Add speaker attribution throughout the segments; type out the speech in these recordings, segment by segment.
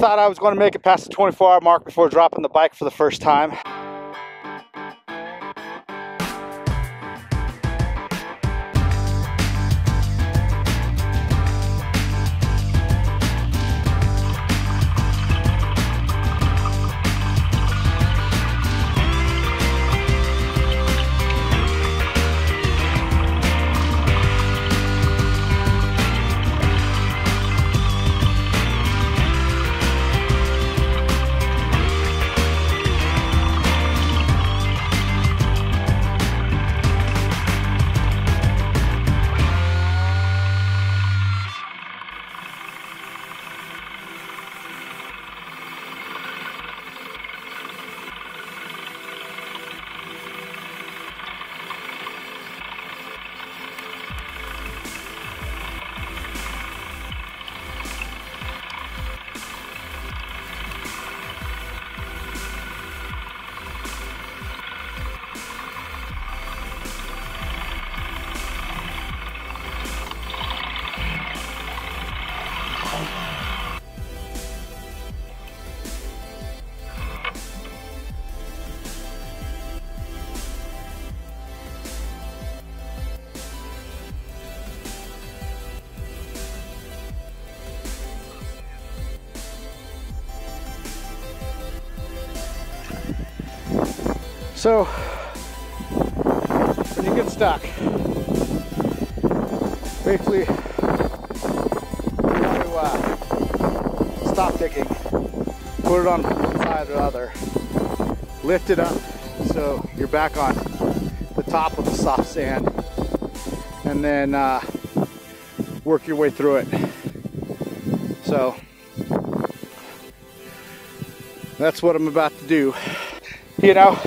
Speaker 1: thought I was going to make it past the 24 hour mark before dropping the bike for the first time. So, when you get stuck, basically, you to uh, stop digging, put it on one side or the other, lift it up so you're back on the top of the soft sand, and then uh, work your way through it. So, that's what I'm about to do. You know,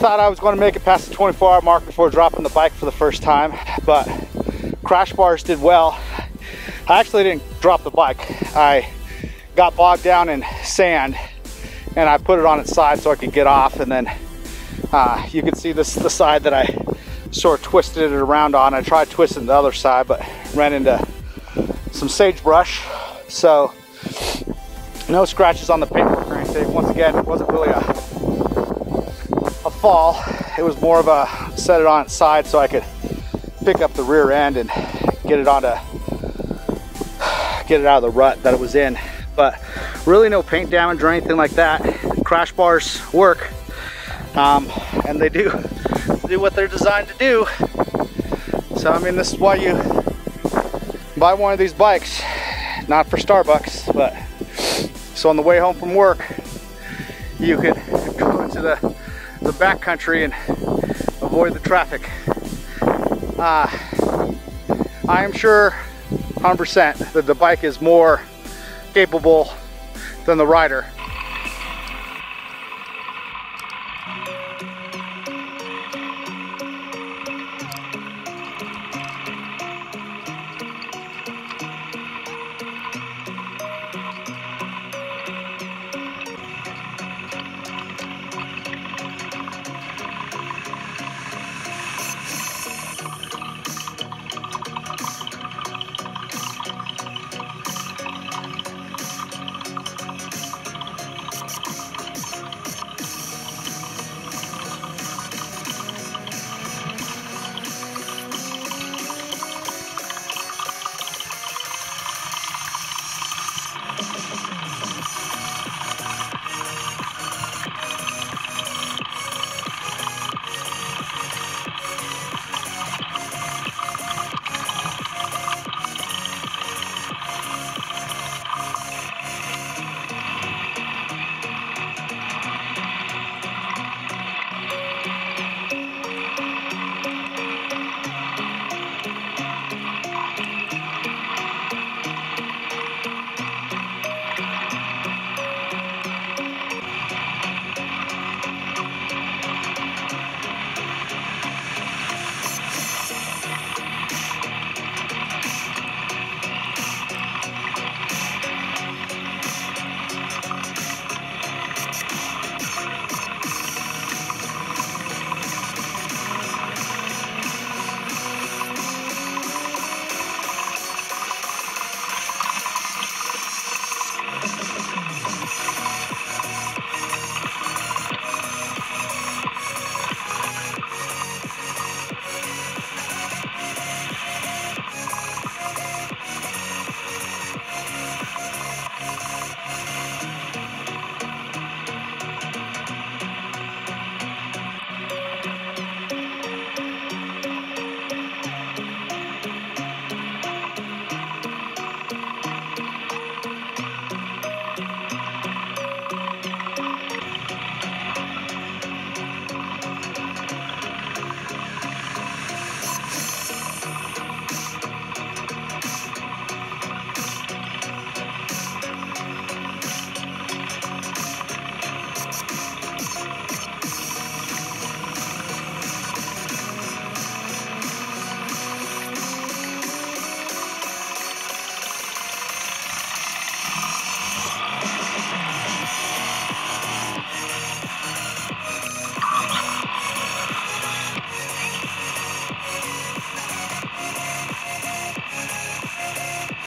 Speaker 1: thought I was going to make it past the 24 hour mark before dropping the bike for the first time, but crash bars did well. I actually didn't drop the bike. I got bogged down in sand and I put it on its side so I could get off and then uh, you can see this the side that I sort of twisted it around on. I tried twisting the other side but ran into some sagebrush so no scratches on the paintwork or anything. Once again, it wasn't really a fall. It was more of a set it on its side so I could pick up the rear end and get it onto get it out of the rut that it was in. But really no paint damage or anything like that. Crash bars work. Um, and they do do what they're designed to do. So I mean this is why you buy one of these bikes. Not for Starbucks, but so on the way home from work you could go into the the backcountry and avoid the traffic. Uh, I am sure 100% that the bike is more capable than the rider.